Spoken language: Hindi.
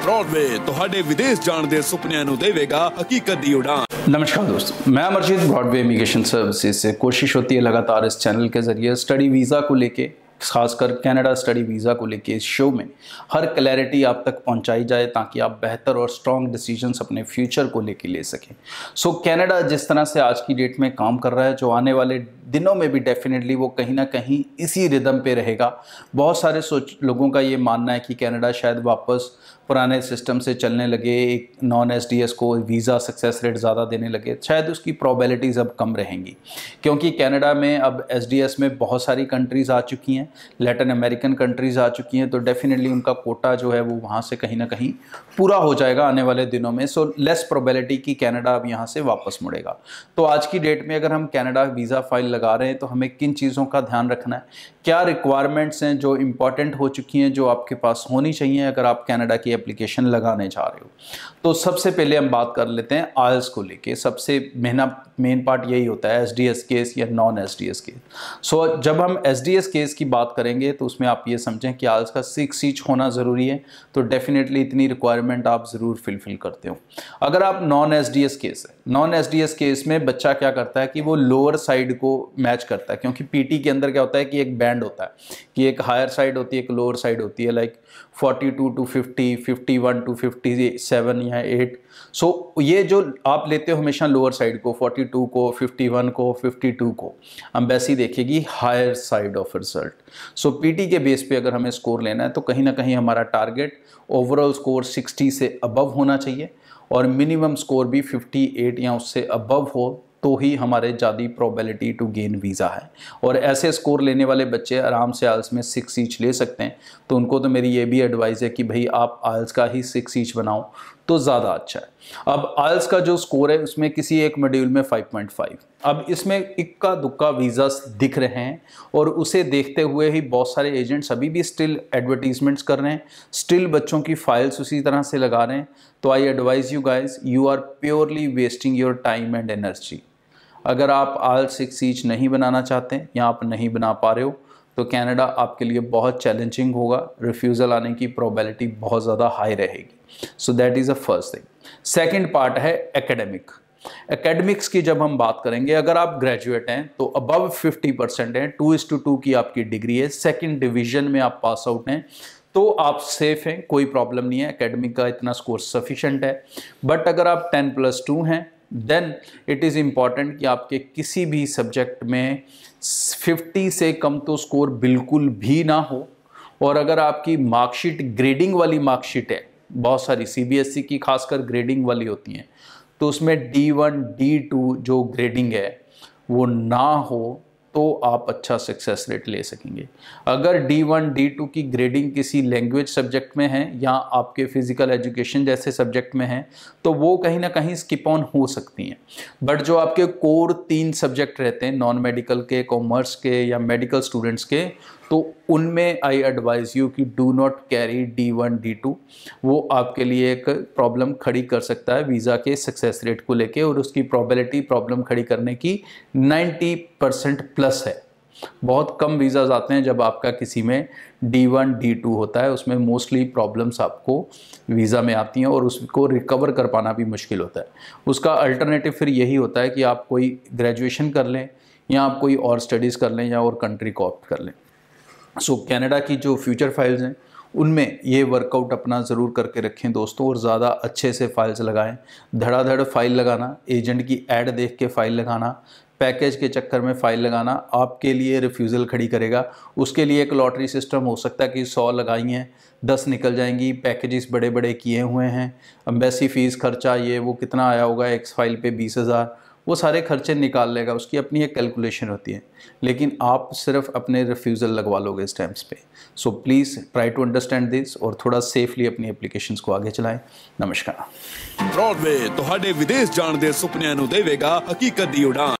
ਬ੍ਰੌਡਵੇ ਤੁਹਾਡੇ ਵਿਦੇਸ਼ ਜਾਣ ਦੇ ਸੁਪਨਿਆਂ ਨੂੰ ਦੇਵੇਗਾ ਹਕੀਕਤ ਦੀ ਉਡਾਨ नमस्कार दोस्तों मैं अमरजीत ब्रॉडवे इमिग्रेशन सर्विसेज से कोशिश होती है लगातार इस चैनल के ज़रिए स्टडी वीज़ा को लेके खासकर कनाडा स्टडी वीज़ा को लेके इस शो में हर क्लैरिटी आप तक पहुंचाई जाए ताकि आप बेहतर और स्ट्रॉन्ग डिसीजंस अपने फ्यूचर को लेके ले सकें सो so, कनाडा जिस तरह से आज की डेट में काम कर रहा है जो आने वाले दिनों में भी डेफिनेटली वो कहीं ना कहीं इसी रिदम पे रहेगा बहुत सारे सोच लोगों का ये मानना है कि कनाडा शायद वापस पुराने सिस्टम से चलने लगे, एक नॉन एस डी एस को वीज़ा सक्सेस रेट ज़्यादा देने लगे, शायद उसकी प्रॉबिलिटीज़ अब कम रहेंगी। क्योंकि कनाडा में अब एस डी एस में बहुत सारी कंट्रीज़ आ चुकी हैं लेटिन अमेरिकन कंट्रीज़ आ चुकी हैं तो डेफिनेटली उनका कोटा जो है वो वहाँ से कहीं ना कहीं पूरा हो जाएगा आने वाले दिनों में। सो लेस प्रोबेबिलिटी कि कैनेडा अब यहाँ से वापस मुड़ेगा। तो आज की डेट में अगर हम कैनेडा वीज़ा फ़ाइल लगा रहे हैं तो हमें किन चीज़ों का ध्यान रखना है? क्या रिक्वायरमेंट्स हैं जो इंपॉर्टेंट हो चुकी हैं, जो आपके पास होनी चाहिए अगर आप कैनेडा की एप्लीकेशन लगाने जा रहे हो। तो सबसे पहले हम बात कर लेते हैं आयल्स को लेके। सबसे मेहना मेन पार्ट यही होता है एस केस या नॉन एस केस सो जब हम एस केस की बात करेंगे तो उसमें आप ये समझें कि आयल्स का सिक्स ईच होना ज़रूरी है। तो डेफिनेटली इतनी रिक्वायरमेंट आप ज़रूर फिलफिल करते हो। अगर आप नॉन एसडीएस केस है नॉन एस केस में बच्चा क्या करता है कि वो लोअर साइड को मैच करता है, क्योंकि पीटी के अंदर क्या होता है कि एक बैंड होता है, कि एक हायर साइड होती है, एक लोअर साइड होती है लाइक 42 टू 50 51 टू 57 या एट सो ये जो आप लेते हो हमेशा लोअर साइड को 42 को 51 को 52 को अम्बेसी देखेगी higher side of result so PT के बेस पे अगर हमें स्कोर लेना है तो कहीं ना कहीं हमारा टारगेट ओवरऑल स्कोर 60 से अबव होना चाहिए और मिनिमम स्कोर भी 58 या उससे अबव हो तो ही हमारे ज़्यादा प्रोबेबिलिटी टू गेन वीज़ा है। और ऐसे स्कोर लेने वाले बच्चे आराम से आल्स में सिक्स ईच ले सकते हैं। तो उनको तो मेरी ये भी एडवाइस है कि भाई आप आल्स का ही सिक्स ईच बनाओ तो ज़्यादा अच्छा है। अब आयल्स का जो स्कोर है, उसमें किसी एक मॉड्यूल में 5.5 अब इसमें इक्का दुक्का वीज़ा दिख रहे हैं और उसे देखते हुए ही बहुत सारे एजेंट्स अभी भी स्टिल एडवर्टीजमेंट्स कर रहे हैं। स्टिल बच्चों की फाइल्स उसी तरह से लगा रहे हैं। तो I advise you guys you are purely wasting your time and energy अगर आप आल सिक्स सीच नहीं बनाना चाहते या आप नहीं बना पा रहे हो तो कनाडा आपके लिए बहुत चैलेंजिंग होगा। रिफ्यूज़ल आने की प्रोबेबिलिटी बहुत ज़्यादा हाई रहेगी। So that is a first thing second part है एकेडमिक एकेडमिक्स की जब हम बात करेंगे, अगर आप ग्रेजुएट हैं तो अबव 50 परसेंट हैं टू इस टू टू की आपकी डिग्री है सेकेंड डिवीज़न में आप पास आउट हैं तो आप सेफ़ हैं, कोई प्रॉब्लम नहीं है। एकेडमिक का इतना स्कोर सफिशेंट है। बट अगर आप टेन प्लस टू हैं देन इट इज़ इंपॉर्टेंट कि आपके किसी भी सब्जेक्ट में 50 से कम तो स्कोर बिल्कुल भी ना हो। और अगर आपकी मार्कशीट ग्रेडिंग वाली मार्कशीट है, बहुत सारी सीबीएसई ई की खासकर ग्रेडिंग वाली होती हैं तो उसमें डी वन डी टू जो ग्रेडिंग है, वो ना हो। तो आप अच्छा सक्सेस रेट ले सकेंगे। अगर D1, D2 की ग्रेडिंग किसी लैंग्वेज सब्जेक्ट में है या आपके फ़िज़िकल एजुकेशन जैसे सब्जेक्ट में है तो वो कहीं ना कहीं स्किप ऑन हो सकती हैं। बट जो आपके कोर तीन सब्जेक्ट रहते हैं नॉन मेडिकल के कॉमर्स के या मेडिकल स्टूडेंट्स के तो उनमें आई एडवाइज यू कि do not carry D one D two वो आपके लिए एक प्रॉब्लम खड़ी कर सकता है वीज़ा के सक्सेस रेट को लेके और उसकी प्रॉबिलिटी प्रॉब्लम खड़ी करने की 90 परसेंट प्लस है। बहुत कम वीज़ाज आते हैं जब आपका किसी में डी वन डी टू होता है, उसमें मोस्टली प्रॉब्लम्स आपको वीज़ा में आती हैं और उसको रिकवर कर पाना भी मुश्किल होता है। उसका अल्टरनेटिव फिर यही होता है कि आप कोई ग्रेजुएशन कर लें या आप कोई और स्टडीज़ कर लें या और कंट्री को ऑप्ट कर लें। सो so, कनाडा की जो फ्यूचर फाइल्स हैं उनमें ये वर्कआउट अपना ज़रूर करके रखें दोस्तों और ज़्यादा अच्छे से फाइल्स लगाएँ। धड़ाधड़ फ़ाइल लगाना एजेंट की एड देख के फ़ाइल लगाना पैकेज के चक्कर में फ़ाइल लगाना आपके लिए रिफ्यूज़ल खड़ी करेगा। उसके लिए एक लॉटरी सिस्टम हो सकता है कि सौ लगाई हैं दस निकल जाएँगी पैकेजेस बड़े बड़े किए हुए हैं अम्बेसी फ़ीस खर्चा ये वो कितना आया होगा एक फ़ाइल पे बीस हज़ार वो सारे खर्चे निकाल लेगा उसकी अपनी एक कैलकुलेशन होती है लेकिन आप सिर्फ अपने रिफ्यूज़ल लगवा लोगे स्टैम्प्स पे so please try to understand this और थोड़ा सेफली अपनी एप्लीकेशंस को आगे चलाएं नमस्कार ब्रॉडवे ਤੁਹਾਡੇ ਵਿਦੇਸ਼ ਜਾਣ ਦੇ ਸੁਪਨਿਆਂ ਨੂੰ ਦੇਵੇਗਾ ਹਕੀਕਤ ਦੀ ਉਡਾਨ